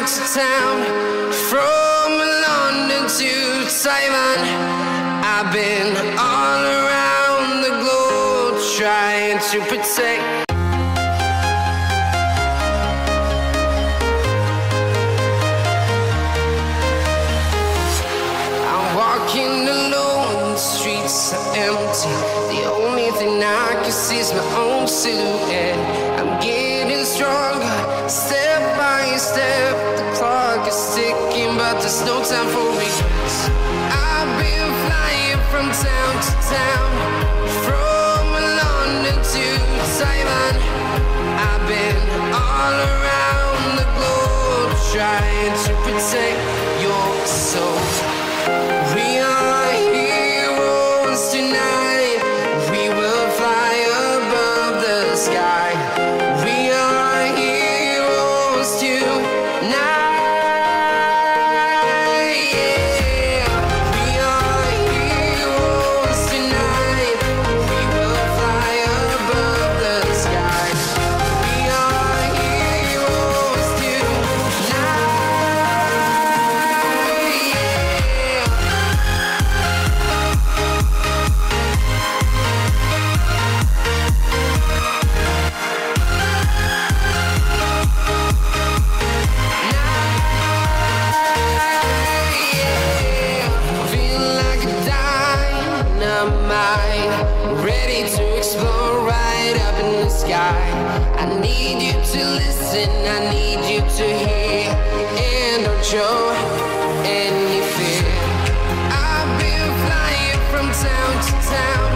town to town, from London to Taiwan. I've been all around the globe trying to protect. I'm walking alone, the streets are empty. The only thing I can see is my own silhouette. I'm getting stronger, step there's no time for regrets. I've been flying from town to town, from London to Taiwan. I've been all around the globe trying to protect your soul. We are heroes tonight. Ready to explore right up in the sky. I need you to listen, I need you to hear. And show any fear. I've been flying from town to town.